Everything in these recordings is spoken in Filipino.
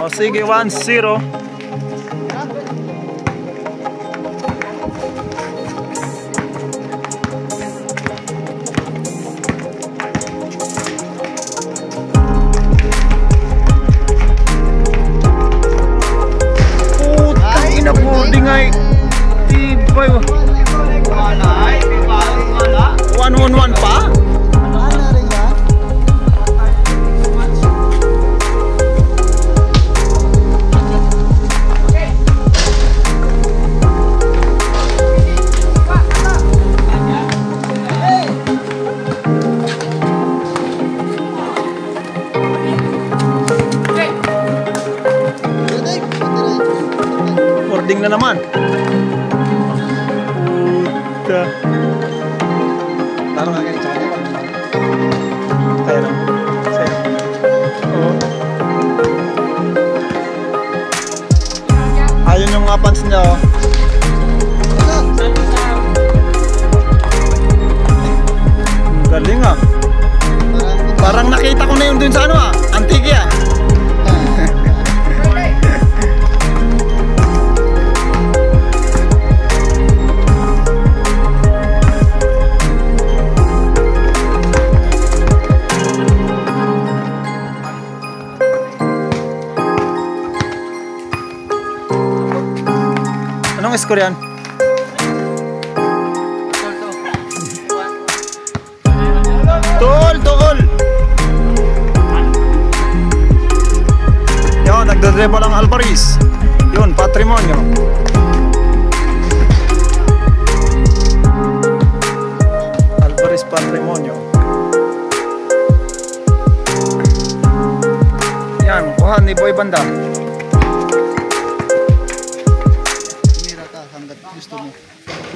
O sige, 1-0. Putang ina boarding ay. Tibay ba? 1-1-1 pa? Na naman. Puta. Parang nga ganito sa kanya. Tayo na. Sa'yo. Oo. Ayun yung mga pants niya oh. Galing ah. Parang nakita ko na yun dun sa ano ah. Antique score yan? Tol, tol! Yun, nagdodreba lang Alvarez. Yun, patrimonyo. Alvarez patrimonyo. Yan, kuha ni Boy Banda.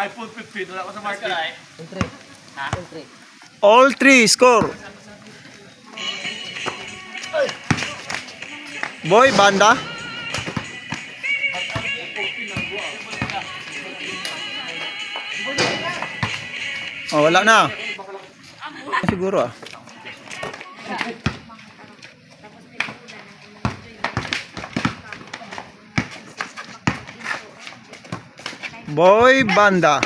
iPhone 15, wala ko sa market. All three score. Boy, banda. Oh, wala na. Siguro ah. Boy, banda.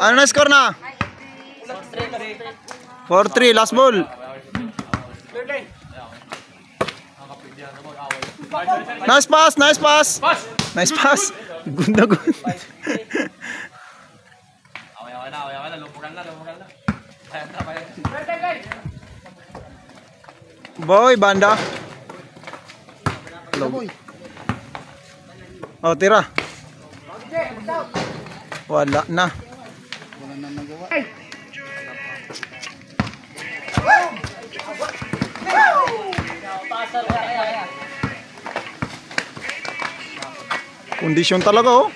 Ano na score na? 4-3, last ball. Nice pass, nice pass. Nice pass. Good na good. Away, away na, away, away na. Lumugan na, lumugan na. Boy, banda. Boy, Oh, tira. Wala na. wala na nagawa. Kondisyon talaga oh.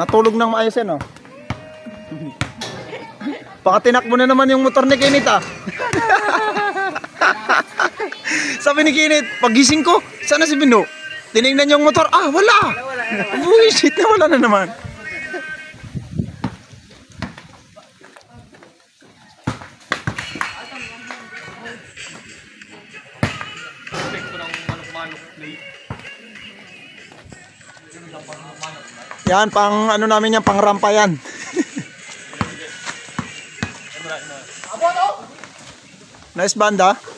Natulog ng maayos yan oh. Baka tinakbo na naman yung motor ni Kinit ah. Sabi ni Kinit, pagising ko, sana si Bino? Tinignan yung motor, ah wala! Bullshit na wala na naman. Yan, pang ano namin yan, pang rampa yan. nice banda.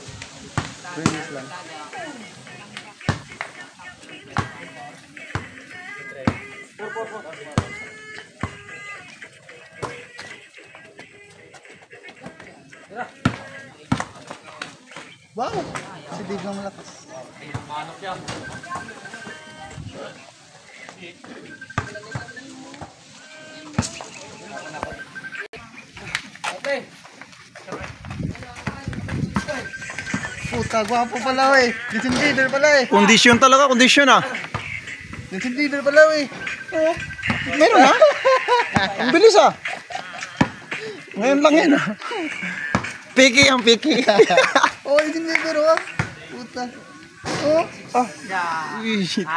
Wow! Si Dave na malakas. Manok siya. Okay. Puta, gwapo pala eh. Disinvader pala eh. Kondisyon talaga, kondisyon ah. Bieber pala eh. Meron ha? Ang bilis ah. Ngayon lang yan ah. Piki ang piki. oh, Justin Bieber oh. Puta. Oh. ah. Uy, shit.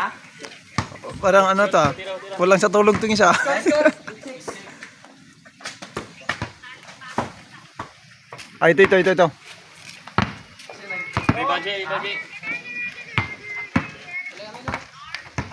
Parang ano ta. Kulang sa tulog tong isa. Ay, ito, ito, ito, ito. May budget, may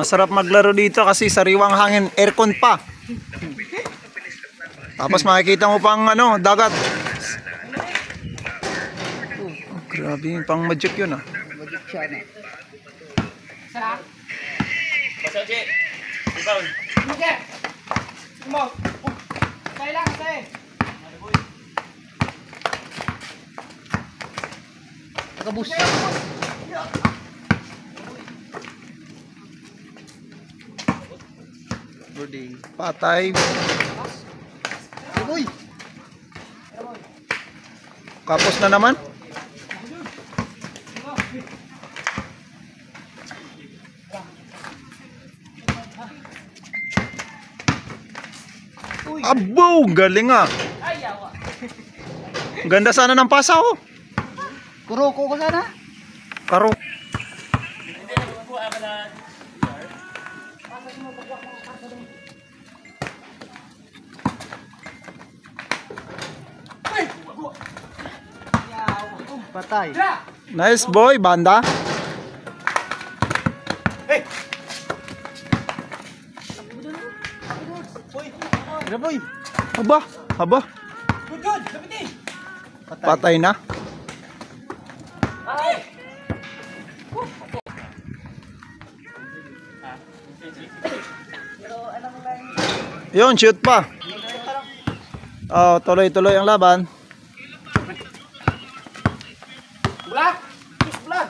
Masarap maglaro dito kasi sariwang hangin, aircon pa. Tapos makikita mo pang ano, dagat. Oh, grabe, pang magic yun ah. Magic siya na. Basta, Che. Rebound. Nakabus. Birdie. Patay. Uy. Kapos na naman. Abo, galing ah. Ganda sana ng pasa oh. Kuroko ko sana. Karo. Patay. Nice boy, banda. Tira boy. Aba, aba. Patay na. Yun, shoot pa. Oh, tuloy-tuloy ang laban. Black! Kiss black!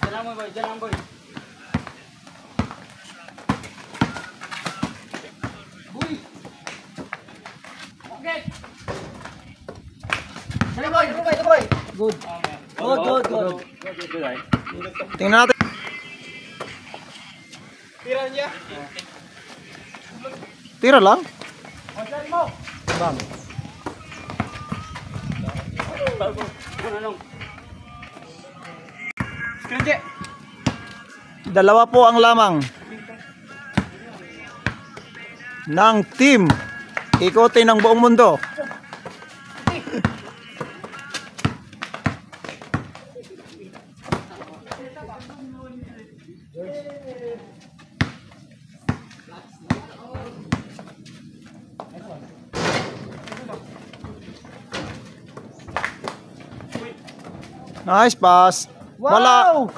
Diyan lang mo, boy. Diyan lang, boy. Boy! Okay! Tira boy, tira boy, tira boy. Good. Good, good, good. Good, good, ay. Tingnan natin. Tira niya. Tira lang. Bang. Ano nung? Screen, Che. Dalawa po ang lamang ng team. Ikotin ng buong mundo. Nice pass. Wala.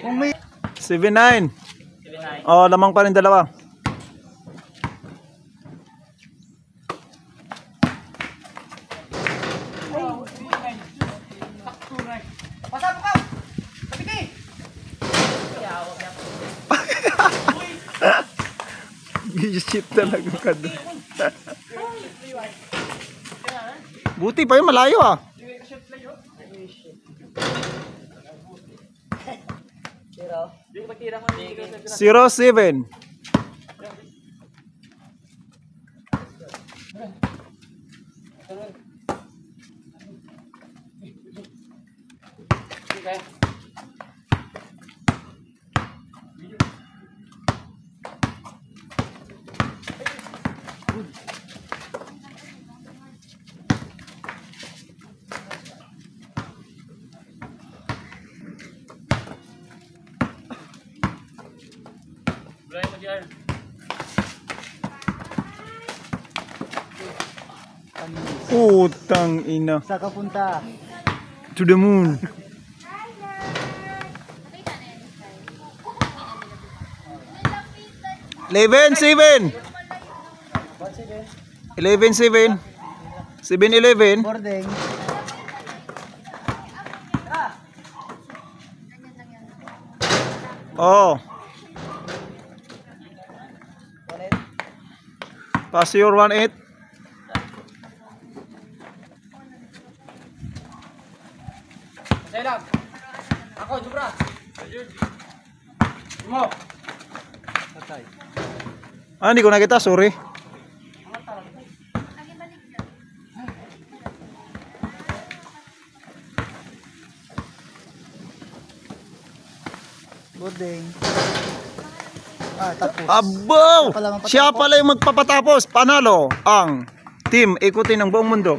Kung may 7-9. Oh, lamang pa rin dalawa. Shit talaga ka doon. Buti pa yun, malayo ah. Zero seven. Bulay Putang ina. Sa kapunta. To the moon. Eleven, seven. Eleven, seven. Seven, eleven. Boarding. Oh. Pass your one eight. Saya lang. Ako, Jubra. Mo. Patay. Ah, hindi ko nakita, sorry. Boarding. Ah, tapos. Abo! Siya pala yung magpapatapos. Panalo ang team ikutin ng buong mundo.